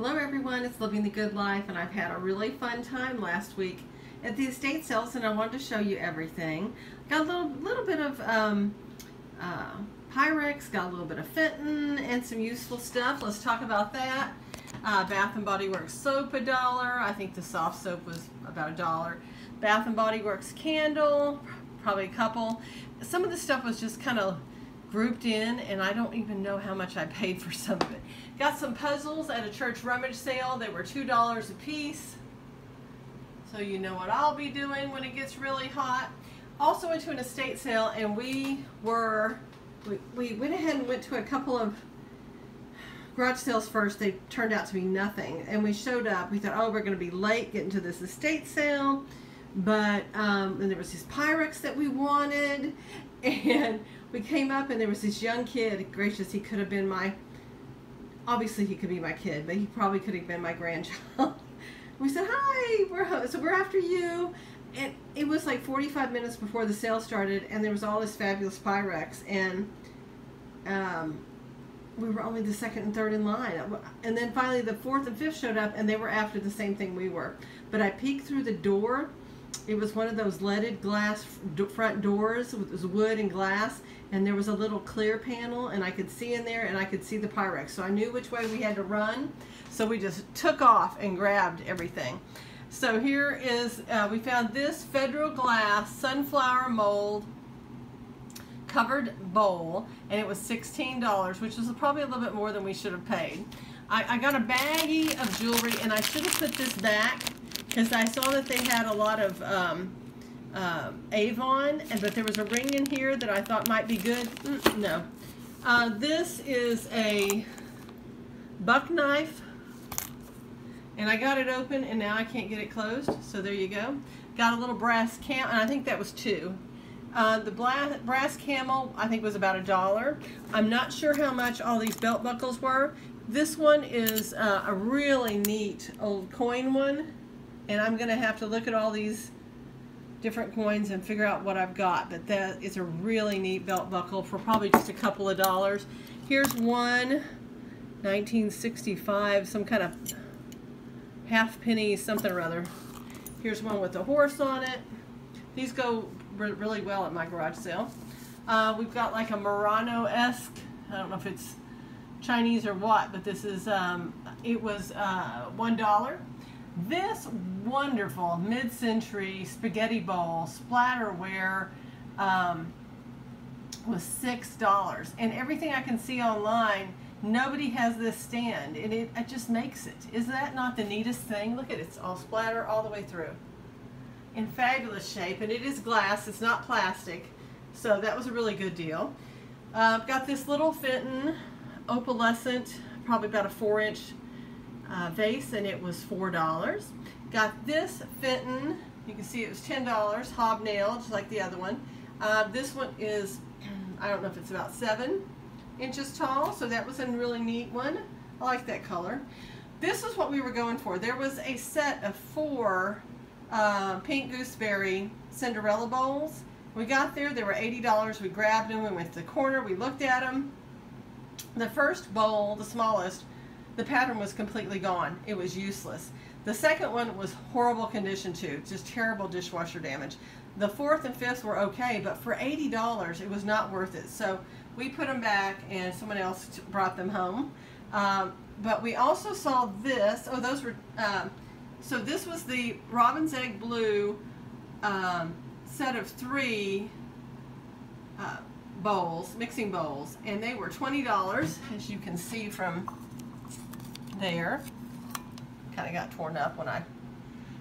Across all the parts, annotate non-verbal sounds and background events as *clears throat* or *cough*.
Hello everyone, it's Living the Good Life and I've had a really fun time last week at the estate sales and I wanted to show you everything. Got a little, little bit of um, uh, Pyrex, got a little bit of Fenton and some useful stuff. Let's talk about that. Uh, Bath and Body Works soap a dollar. I think the soft soap was about a dollar. Bath and Body Works candle, probably a couple. Some of the stuff was just kind of grouped in and I don't even know how much I paid for some of it. Got some puzzles at a church rummage sale. They were $2 a piece. So you know what I'll be doing when it gets really hot. Also went to an estate sale and we were, we, we went ahead and went to a couple of garage sales first. They turned out to be nothing. And we showed up. We thought, oh, we're going to be late getting to this estate sale. But, um, and there was these Pyrex that we wanted. *laughs* And we came up and there was this young kid. Gracious, he could have been my, obviously he could be my kid, but he probably could have been my grandchild. *laughs* we said, hi, we're, so we're after you. And it was like 45 minutes before the sale started and there was all this fabulous Pyrex. And um, we were only the second and third in line. And then finally the fourth and fifth showed up and they were after the same thing we were. But I peeked through the door it was one of those leaded glass front doors. It was wood and glass, and there was a little clear panel, and I could see in there, and I could see the Pyrex. So I knew which way we had to run. So we just took off and grabbed everything. So here is, uh, we found this Federal Glass Sunflower Mold covered bowl, and it was $16, which was probably a little bit more than we should have paid. I, I got a baggie of jewelry, and I should have put this back because I saw that they had a lot of um, uh, Avon, and but there was a ring in here that I thought might be good. Mm, no. Uh, this is a buck knife, and I got it open, and now I can't get it closed, so there you go. Got a little brass cam, and I think that was two. Uh, the brass camel, I think, was about a dollar. I'm not sure how much all these belt buckles were. This one is uh, a really neat old coin one and I'm going to have to look at all these different coins and figure out what I've got. But that is a really neat belt buckle for probably just a couple of dollars. Here's one, 1965, some kind of half penny something or other. Here's one with a horse on it. These go really well at my garage sale. Uh, we've got like a Murano-esque, I don't know if it's Chinese or what, but this is, um, it was uh, $1. This wonderful mid-century spaghetti bowl splatterware um, was six dollars. And everything I can see online nobody has this stand and it, it just makes it. Is that not the neatest thing? Look at it it's all splatter all the way through. In fabulous shape and it is glass it's not plastic so that was a really good deal. Uh, I've got this little Fenton opalescent probably about a four inch uh, vase and it was four dollars Got this Fenton. You can see it was $10, hobnail, just like the other one. Uh, this one is, *clears throat* I don't know if it's about seven inches tall, so that was a really neat one. I like that color. This is what we were going for. There was a set of four uh, pink gooseberry Cinderella bowls. We got there, they were $80. We grabbed them, we went to the corner, we looked at them. The first bowl, the smallest, the pattern was completely gone. It was useless. The second one was horrible condition too, just terrible dishwasher damage. The fourth and fifth were okay, but for $80, it was not worth it. So we put them back and someone else brought them home. Um, but we also saw this, oh those were, um, so this was the Robin's Egg Blue um, set of three uh, bowls, mixing bowls, and they were $20, as you can see from there kind of got torn up when I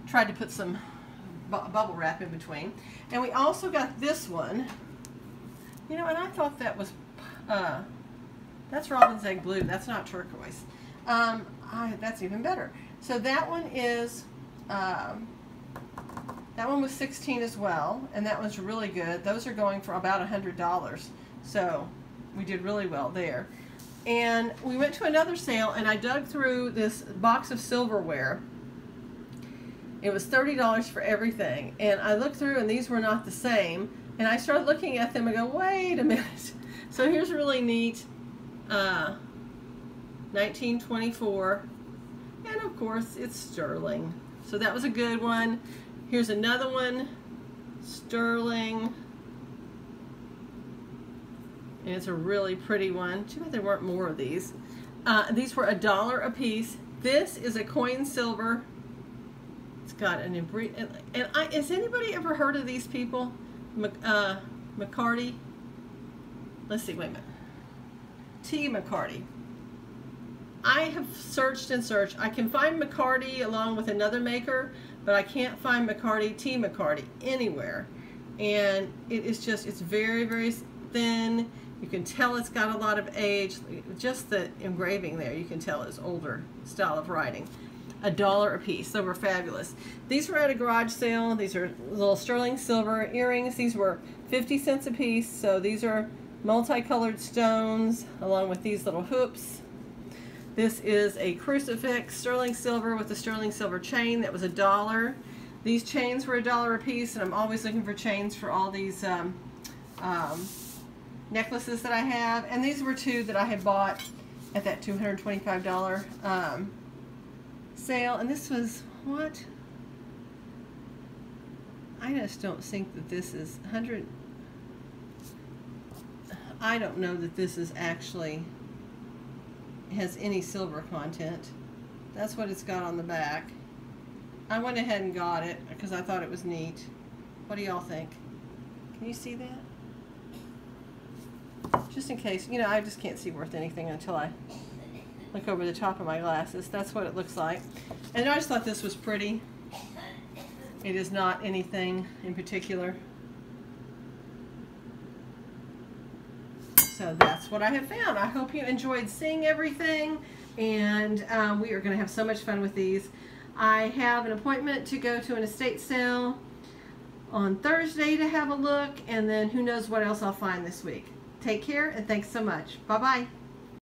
tried to put some bu bubble wrap in between. And we also got this one. You know, and I thought that was, uh, that's Robin's Egg Blue. That's not turquoise. Um, I, that's even better. So that one is, um, that one was 16 as well, and that one's really good. Those are going for about $100. So we did really well there. And we went to another sale and I dug through this box of silverware. It was $30 for everything. And I looked through and these were not the same. And I started looking at them and go, wait a minute. *laughs* So here's a really neat uh, 1924 of course, it's sterling. So that was a good one. Here's another one, sterling. And it's a really pretty one. Too bad there weren't more of these. Uh, these were a dollar a piece. This is a coin silver. It's got an and, and I, has anybody ever heard of these people? Mc, uh, McCarty. Let's see. Wait a minute. T. McCarty. I have searched and searched. I can find McCarty along with another maker, but I can't find McCarty T. McCarty anywhere. And it is just, it's very, very thin. You can tell it's got a lot of age. Just the engraving there, you can tell it's older style of writing. A dollar a piece. They were fabulous. These were at a garage sale. These are little sterling silver earrings. These were 50 cents a piece. So these are multicolored stones along with these little hoops. This is a crucifix, sterling silver with a sterling silver chain that was a dollar. These chains were a dollar a piece, and I'm always looking for chains for all these um, um, necklaces that I have. And these were two that I had bought at that $225 um, sale. And this was, what? I just don't think that this is 100. I don't know that this is actually has any silver content. That's what it's got on the back. I went ahead and got it because I thought it was neat. What do y'all think? Can you see that? Just in case, you know, I just can't see worth anything until I look over the top of my glasses. That's what it looks like. And I just thought this was pretty. It is not anything in particular. So that's what I have found. I hope you enjoyed seeing everything and um, we are going to have so much fun with these. I have an appointment to go to an estate sale on Thursday to have a look and then who knows what else I'll find this week. Take care and thanks so much. Bye-bye.